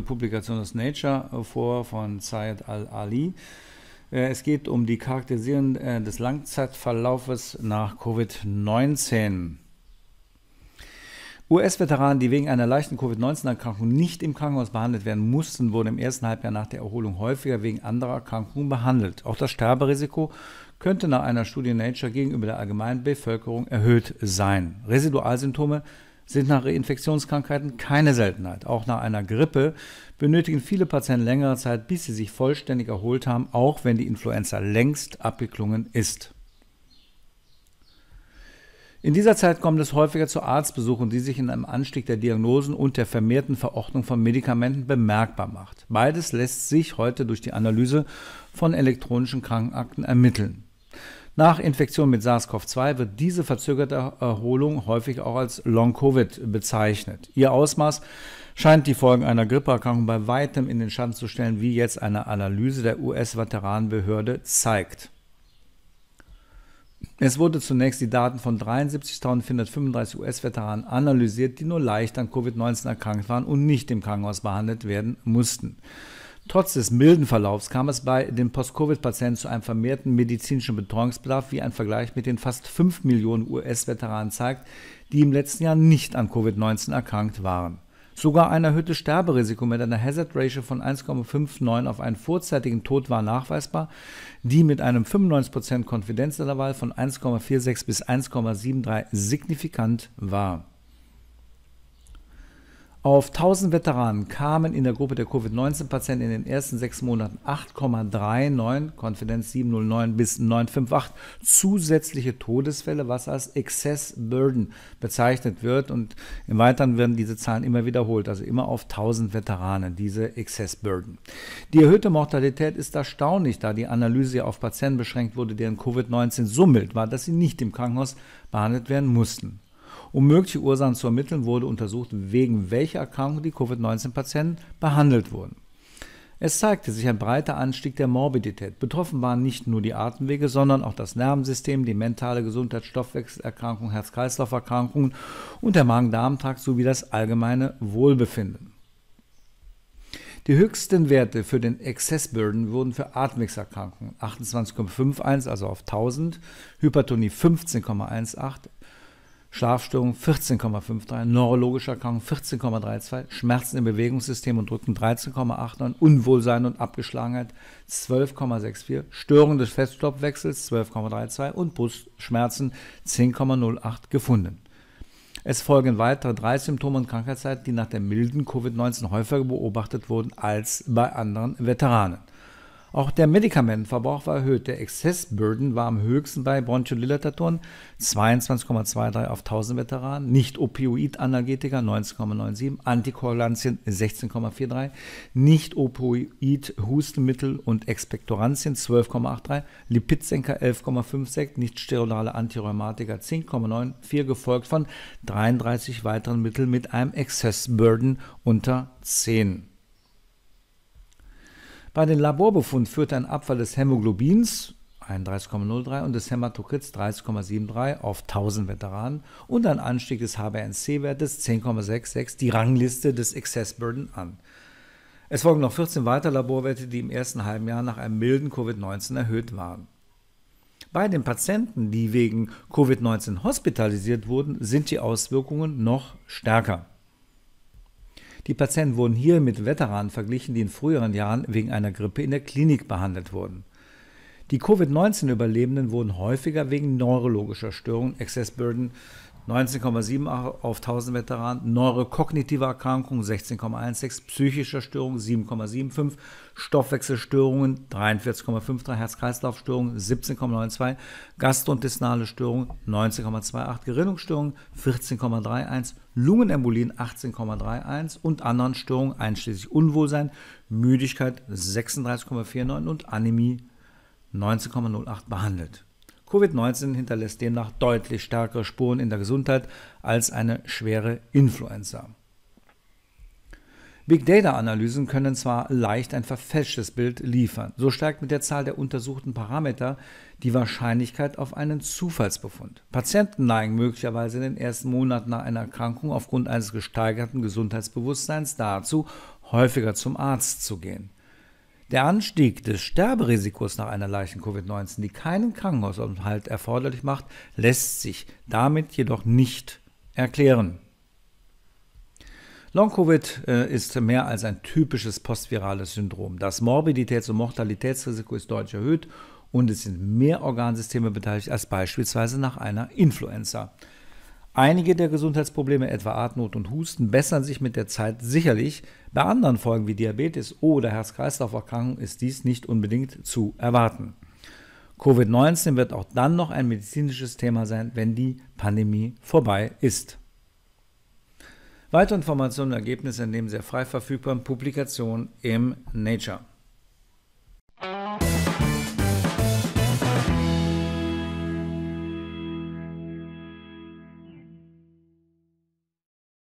Publikation aus Nature vor von Syed Al-Ali. Äh, es geht um die Charakterisierung äh, des Langzeitverlaufes nach Covid-19. US-Veteranen, die wegen einer leichten Covid-19-Erkrankung nicht im Krankenhaus behandelt werden mussten, wurden im ersten Halbjahr nach der Erholung häufiger wegen anderer Erkrankungen behandelt. Auch das Sterberisiko könnte nach einer Studie Nature gegenüber der allgemeinen Bevölkerung erhöht sein. Residualsymptome sind nach Infektionskrankheiten keine Seltenheit. Auch nach einer Grippe benötigen viele Patienten längere Zeit, bis sie sich vollständig erholt haben, auch wenn die Influenza längst abgeklungen ist. In dieser Zeit kommt es häufiger zu Arztbesuchen, die sich in einem Anstieg der Diagnosen und der vermehrten Verordnung von Medikamenten bemerkbar macht. Beides lässt sich heute durch die Analyse von elektronischen Krankenakten ermitteln. Nach Infektion mit SARS-CoV-2 wird diese verzögerte Erholung häufig auch als Long-Covid bezeichnet. Ihr Ausmaß scheint die Folgen einer Grippeerkrankung bei weitem in den Schatten zu stellen, wie jetzt eine Analyse der US-Veteranenbehörde zeigt. Es wurde zunächst die Daten von 73.435 US-Veteranen analysiert, die nur leicht an Covid-19 erkrankt waren und nicht im Krankenhaus behandelt werden mussten. Trotz des milden Verlaufs kam es bei den Post-Covid-Patienten zu einem vermehrten medizinischen Betreuungsbedarf, wie ein Vergleich mit den fast 5 Millionen US-Veteranen zeigt, die im letzten Jahr nicht an Covid-19 erkrankt waren. Sogar ein erhöhtes Sterberisiko mit einer Hazard Ratio von 1,59 auf einen vorzeitigen Tod war nachweisbar, die mit einem 95% Konfidenzintervall von 1,46 bis 1,73 signifikant war. Auf 1000 Veteranen kamen in der Gruppe der Covid-19-Patienten in den ersten sechs Monaten 8,39, Konfidenz 709 bis 958 zusätzliche Todesfälle, was als Excess Burden bezeichnet wird. Und im Weiteren werden diese Zahlen immer wiederholt, also immer auf 1000 Veteranen, diese Excess Burden. Die erhöhte Mortalität ist erstaunlich, da die Analyse auf Patienten beschränkt wurde, deren Covid-19 so mild war, dass sie nicht im Krankenhaus behandelt werden mussten. Um mögliche Ursachen zu ermitteln, wurde untersucht, wegen welcher Erkrankung die Covid-19-Patienten behandelt wurden. Es zeigte sich ein breiter Anstieg der Morbidität. Betroffen waren nicht nur die Atemwege, sondern auch das Nervensystem, die mentale Gesundheit, Stoffwechselerkrankungen, Herz-Kreislauf-Erkrankungen und der Magen-Darm-Trakt sowie das allgemeine Wohlbefinden. Die höchsten Werte für den Exzessburden wurden für Atemwegserkrankungen 28,51, also auf 1000, Hypertonie 15,18, Schlafstörungen 14,53, neurologische Erkrankungen 14,32, Schmerzen im Bewegungssystem und Rücken 13,89, Unwohlsein und Abgeschlagenheit 12,64, Störungen des Feststoffwechsels 12,32 und Brustschmerzen 10,08 gefunden. Es folgen weitere drei Symptome und Krankheitszeiten, die nach der milden Covid-19 häufiger beobachtet wurden als bei anderen Veteranen. Auch der Medikamentenverbrauch war erhöht. Der Exzessburden war am höchsten bei Bronchodilatatoren. 22,23 auf 1000 Veteranen, Nicht-Opioid-Analgetika 19,97, Antikoagulantien 16,43, Nicht-Opioid-Hustenmittel und Expektorantien 12,83, Lipidsenker 11,56, nicht-steroidale Antirheumatika 10,94, gefolgt von 33 weiteren Mitteln mit einem Exzessburden unter 10. Bei den Laborbefunden führte ein Abfall des Hämoglobins 31,03 und des Hämatokrits 30,73 auf 1000 Veteranen und ein Anstieg des HbA1c-Wertes 10,66 die Rangliste des Excess Burden an. Es folgen noch 14 weitere Laborwerte, die im ersten halben Jahr nach einem milden Covid-19 erhöht waren. Bei den Patienten, die wegen Covid-19 hospitalisiert wurden, sind die Auswirkungen noch stärker. Die Patienten wurden hier mit Veteranen verglichen, die in früheren Jahren wegen einer Grippe in der Klinik behandelt wurden. Die Covid-19-Überlebenden wurden häufiger wegen neurologischer Störungen, Excess Burden 19,7 auf 1000 Veteranen, neurokognitive Erkrankungen 16,16, psychischer Störungen 7,75, Stoffwechselstörungen 43,53, Herz-Kreislauf-Störungen 17,92, gastrointestinale Störungen 19,28, Gerinnungsstörungen 14,31, Lungenembolien 18,31 und anderen Störungen einschließlich Unwohlsein, Müdigkeit 36,49 und Anämie 19,08 behandelt. Covid-19 hinterlässt demnach deutlich stärkere Spuren in der Gesundheit als eine schwere Influenza. Big Data-Analysen können zwar leicht ein verfälschtes Bild liefern, so steigt mit der Zahl der untersuchten Parameter die Wahrscheinlichkeit auf einen Zufallsbefund. Patienten neigen möglicherweise in den ersten Monaten nach einer Erkrankung aufgrund eines gesteigerten Gesundheitsbewusstseins dazu, häufiger zum Arzt zu gehen. Der Anstieg des Sterberisikos nach einer leichten Covid-19, die keinen Krankenhausaufenthalt erforderlich macht, lässt sich damit jedoch nicht erklären. Long-Covid äh, ist mehr als ein typisches postvirales Syndrom. Das Morbiditäts- und Mortalitätsrisiko ist deutlich erhöht und es sind mehr Organsysteme beteiligt als beispielsweise nach einer Influenza. Einige der Gesundheitsprobleme, etwa Atemnot und Husten, bessern sich mit der Zeit sicherlich. Bei anderen Folgen wie Diabetes oder Herz-Kreislauf-Erkrankungen ist dies nicht unbedingt zu erwarten. Covid-19 wird auch dann noch ein medizinisches Thema sein, wenn die Pandemie vorbei ist. Weitere Informationen und Ergebnisse entnehmen Sie frei verfügbaren Publikationen im Nature.